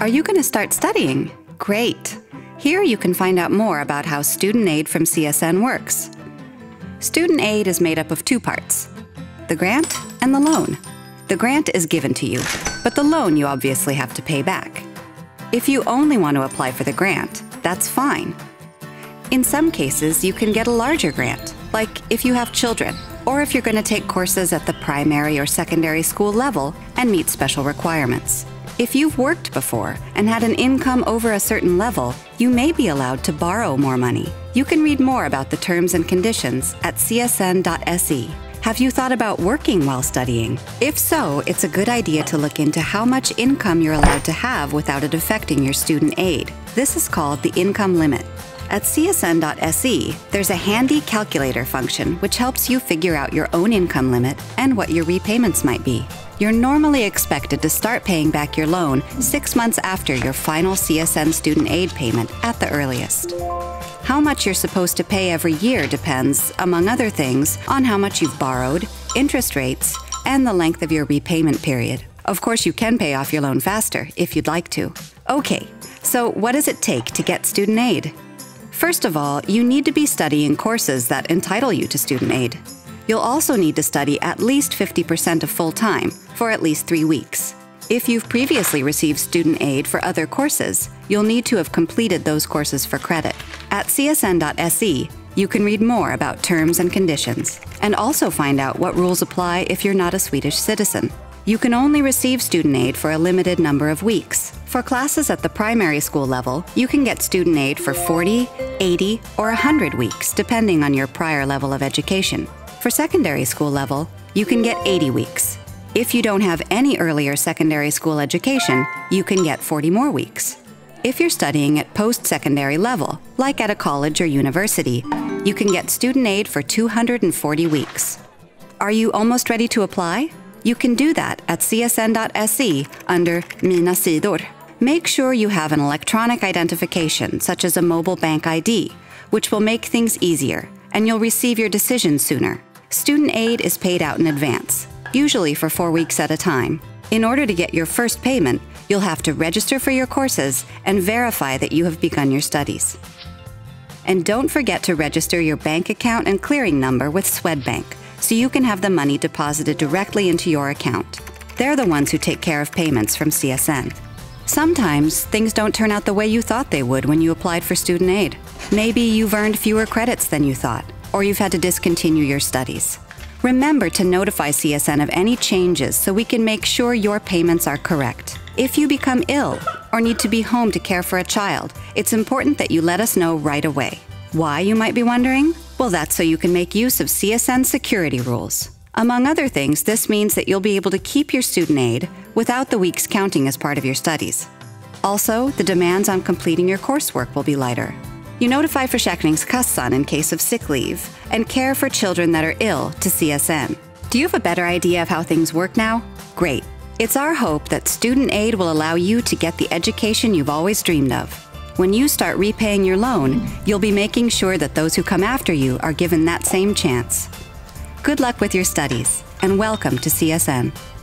Are you going to start studying? Great! Here you can find out more about how student aid from CSN works. Student aid is made up of two parts the grant and the loan. The grant is given to you, but the loan you obviously have to pay back. If you only want to apply for the grant, that's fine. In some cases, you can get a larger grant, like if you have children, or if you're going to take courses at the primary or secondary school level and meet special requirements. If you've worked before and had an income over a certain level, you may be allowed to borrow more money. You can read more about the terms and conditions at csn.se. Have you thought about working while studying? If so, it's a good idea to look into how much income you're allowed to have without it affecting your student aid. This is called the income limit. At csn.se, there's a handy calculator function which helps you figure out your own income limit and what your repayments might be. You're normally expected to start paying back your loan six months after your final CSN student aid payment at the earliest. How much you're supposed to pay every year depends, among other things, on how much you've borrowed, interest rates, and the length of your repayment period. Of course, you can pay off your loan faster if you'd like to. Okay, so what does it take to get student aid? First of all, you need to be studying courses that entitle you to student aid. You'll also need to study at least 50% of full time for at least three weeks. If you've previously received student aid for other courses, you'll need to have completed those courses for credit. At csn.se, you can read more about terms and conditions, and also find out what rules apply if you're not a Swedish citizen. You can only receive student aid for a limited number of weeks. For classes at the primary school level, you can get student aid for 40, 80, or 100 weeks, depending on your prior level of education. For secondary school level, you can get 80 weeks. If you don't have any earlier secondary school education, you can get 40 more weeks. If you're studying at post secondary level, like at a college or university, you can get student aid for 240 weeks. Are you almost ready to apply? You can do that at csn.se under Mina sidor. Make sure you have an electronic identification, such as a mobile bank ID, which will make things easier, and you'll receive your decision sooner. Student aid is paid out in advance, usually for four weeks at a time. In order to get your first payment, you'll have to register for your courses and verify that you have begun your studies. And don't forget to register your bank account and clearing number with Swedbank so you can have the money deposited directly into your account. They're the ones who take care of payments from CSN. Sometimes things don't turn out the way you thought they would when you applied for student aid. Maybe you've earned fewer credits than you thought or you've had to discontinue your studies. Remember to notify CSN of any changes so we can make sure your payments are correct. If you become ill or need to be home to care for a child, it's important that you let us know right away. Why, you might be wondering? Well, that's so you can make use of CSN security rules. Among other things, this means that you'll be able to keep your student aid without the weeks counting as part of your studies. Also, the demands on completing your coursework will be lighter. You notify Försäkringskassan in case of sick leave and care for children that are ill to CSN. Do you have a better idea of how things work now? Great. It's our hope that student aid will allow you to get the education you've always dreamed of. When you start repaying your loan, you'll be making sure that those who come after you are given that same chance. Good luck with your studies, and welcome to CSN.